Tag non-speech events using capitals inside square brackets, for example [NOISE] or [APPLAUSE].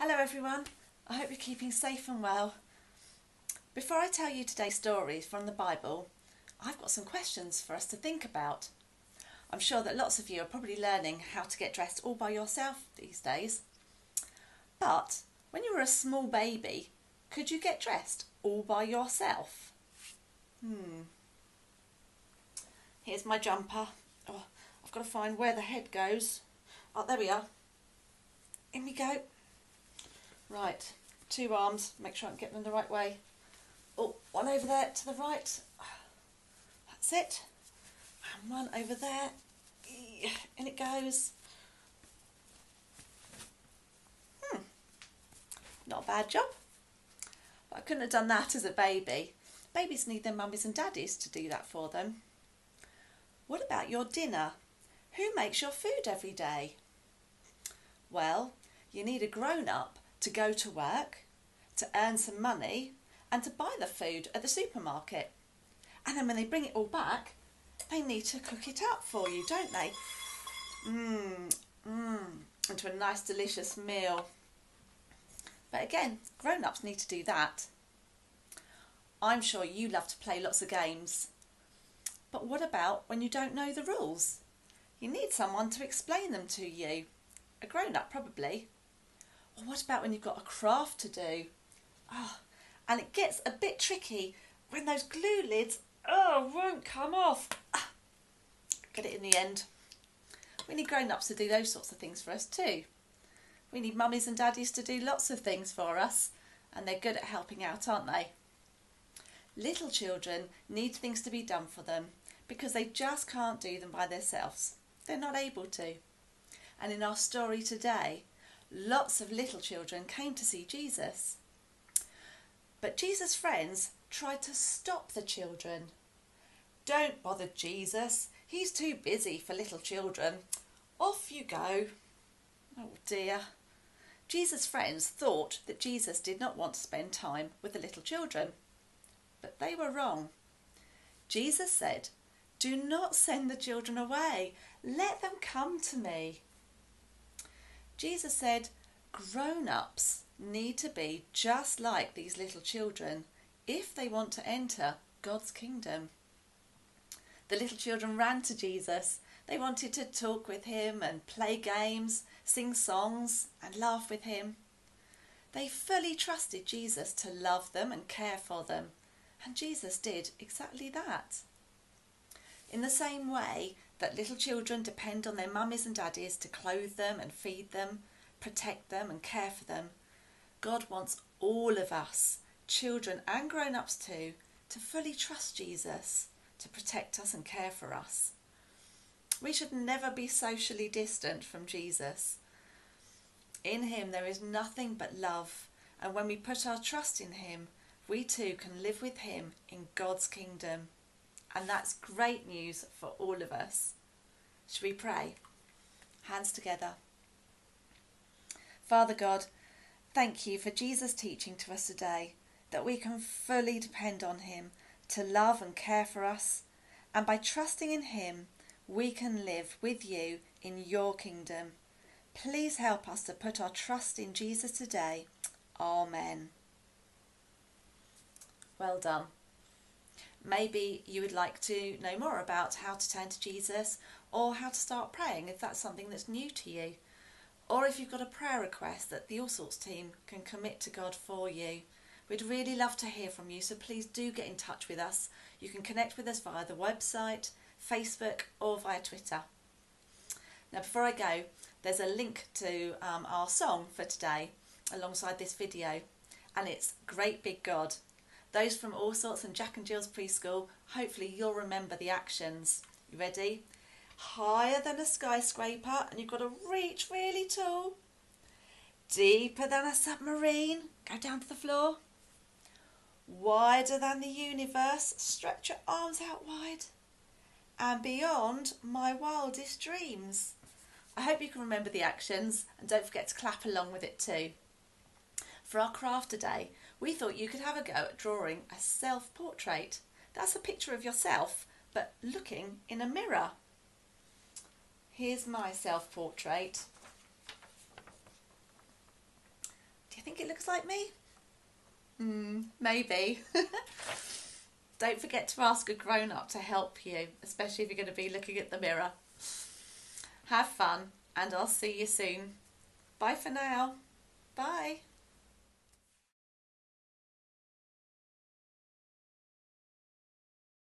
Hello everyone, I hope you're keeping safe and well. Before I tell you today's story from the Bible, I've got some questions for us to think about. I'm sure that lots of you are probably learning how to get dressed all by yourself these days. But when you were a small baby, could you get dressed all by yourself? Hmm. Here's my jumper. Oh, I've got to find where the head goes. Oh, there we are. In we go. Right, two arms. Make sure I can get them the right way. Oh, one over there to the right. That's it. And one over there. In it goes. Hmm. Not a bad job. But I couldn't have done that as a baby. Babies need their mummies and daddies to do that for them. What about your dinner? Who makes your food every day? Well, you need a grown up to go to work, to earn some money, and to buy the food at the supermarket. And then when they bring it all back, they need to cook it up for you, don't they? Mmm, mmm, into a nice delicious meal. But again, grown ups need to do that. I'm sure you love to play lots of games. But what about when you don't know the rules? You need someone to explain them to you. A grown up, probably. Or what about when you've got a craft to do? Oh, and it gets a bit tricky when those glue lids oh, won't come off. Ah, get it in the end. We need grown ups to do those sorts of things for us too. We need mummies and daddies to do lots of things for us, and they're good at helping out, aren't they? Little children need things to be done for them because they just can't do them by themselves. They're not able to. And in our story today, lots of little children came to see Jesus. But Jesus' friends tried to stop the children. Don't bother Jesus, he's too busy for little children. Off you go. Oh dear. Jesus' friends thought that Jesus did not want to spend time with the little children. But they were wrong. Jesus said, Do not send the children away, let them come to me. Jesus said, Grown ups need to be just like these little children if they want to enter God's kingdom. The little children ran to Jesus. They wanted to talk with him and play games, sing songs, and laugh with him. They fully trusted Jesus to love them and care for them, and Jesus did exactly that. In the same way that little children depend on their mummies and daddies to clothe them and feed them, protect them and care for them, God wants all of us, children and grown ups too, to fully trust Jesus to protect us and care for us. We should never be socially distant from Jesus. In him there is nothing but love, and when we put our trust in him, we too can live with him in God's kingdom. And that's great news for all of us. Should we pray? Hands together. Father God, thank you for Jesus' teaching to us today that we can fully depend on him to love and care for us, and by trusting in him, we can live with you in your kingdom. Please help us to put our trust in Jesus today. Amen. Well done. Maybe you would like to know more about how to turn to Jesus or how to start praying if that's something that's new to you. Or if you've got a prayer request that the Allsorts team can commit to God for you. We'd really love to hear from you, so please do get in touch with us. You can connect with us via the website, Facebook, or via Twitter. Now, before I go, there's a link to um, our song for today alongside this video, and it's Great Big God those from Allsorts and Jack and Jill's preschool, hopefully you'll remember the actions. You ready? Higher than a skyscraper and you've got to reach really tall. Deeper than a submarine, go down to the floor. Wider than the universe, stretch your arms out wide. And beyond my wildest dreams. I hope you can remember the actions and don't forget to clap along with it too. For our craft today, we thought you could have a go at drawing a self-portrait. That's a picture of yourself, but looking in a mirror. Here's my self-portrait. Do you think it looks like me? Hmm, maybe. [LAUGHS] Don't forget to ask a grown up to help you, especially if you're going to be looking at the mirror. Have fun, and I'll see you soon. Bye for now. Bye.